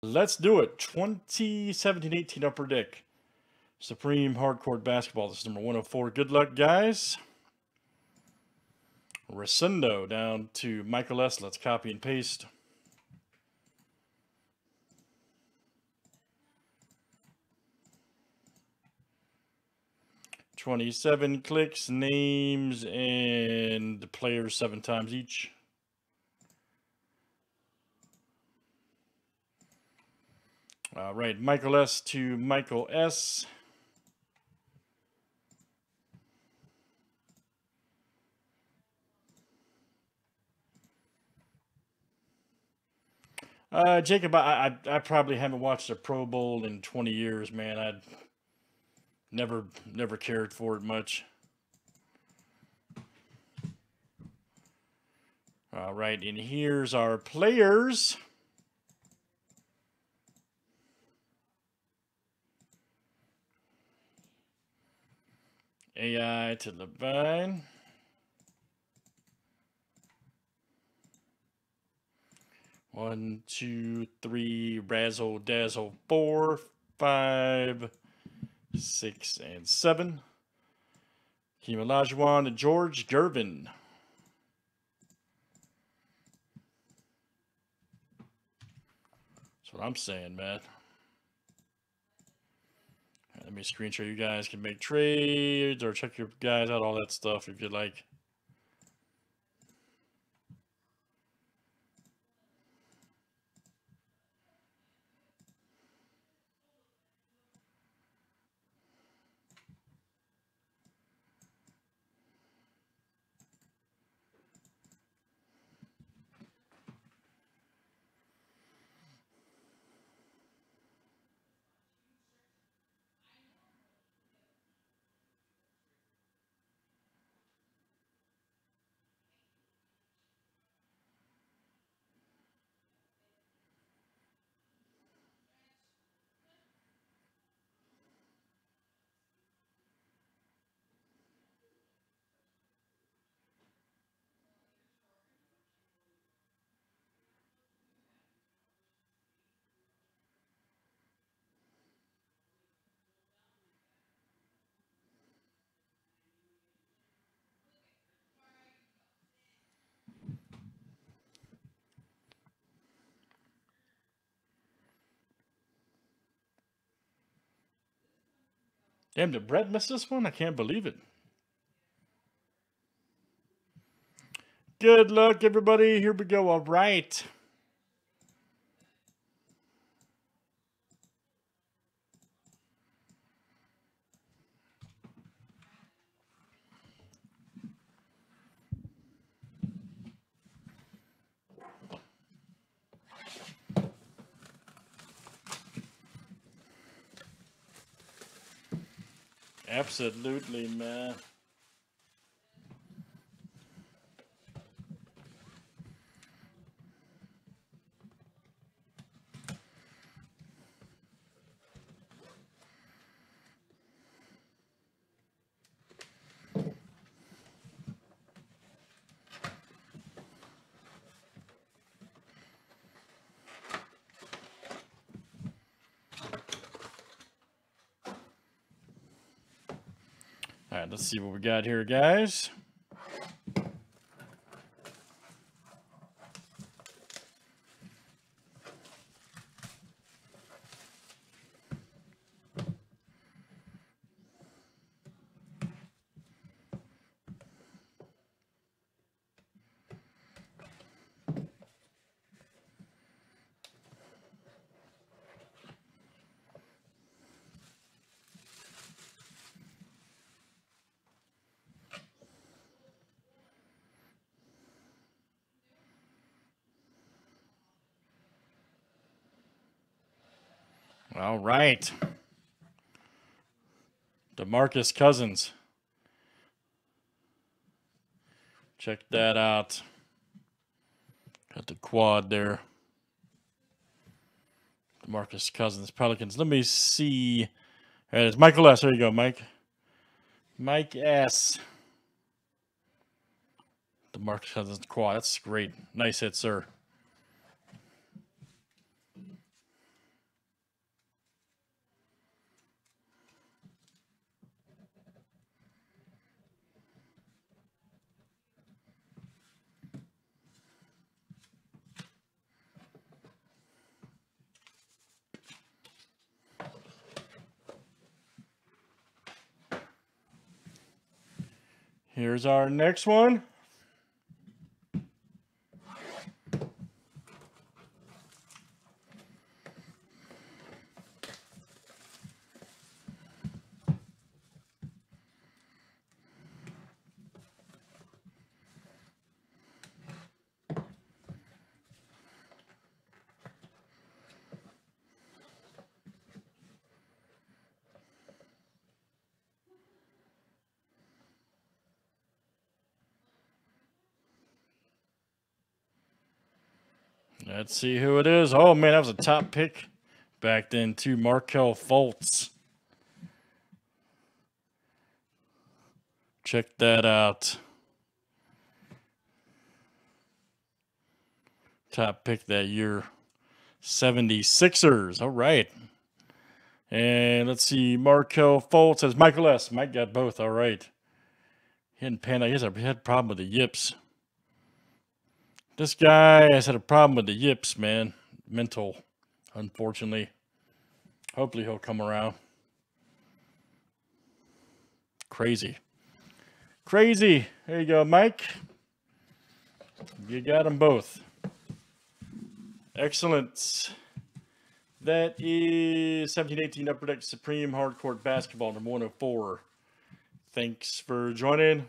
Let's do it. 2017-18 Upper Deck. Supreme Hard Court Basketball. This is number 104. Good luck, guys. Resendo down to Michael S. Let's copy and paste. Twenty-seven clicks, names, and the players seven times each. All right, Michael S. to Michael S. Uh, Jacob, I, I I probably haven't watched a Pro Bowl in 20 years, man. I never never cared for it much. All right, and here's our players. AI to LaVine. One, two, three, razzle dazzle, four, five, six, and seven. Olajuwon to George Gervin. That's what I'm saying, man. Let me screen share you guys can make trades or check your guys out, all that stuff if you like. Damn, did Brett miss this one? I can't believe it. Good luck, everybody. Here we go. All right. Absolutely, man. Right, let's see what we got here, guys. All right. DeMarcus Cousins. Check that out. Got the quad there. DeMarcus Cousins, Pelicans. Let me see. There it is. Michael S. There you go, Mike. Mike S. DeMarcus Cousins quad. That's great. Nice hit, sir. Here's our next one. Let's see who it is. Oh man, that was a top pick back then too. Markelle Fultz. Check that out. Top pick that year. 76ers. All right. And let's see. Markelle Fultz has Michael S. Mike got both. All right. He hadn't panned out. He had a problem with the yips. This guy has had a problem with the yips, man. Mental, unfortunately. Hopefully he'll come around. Crazy. Crazy. There you go, Mike. You got them both. Excellent. That is 1718 Upper Deck Supreme Hardcourt Basketball number 104. Thanks for joining.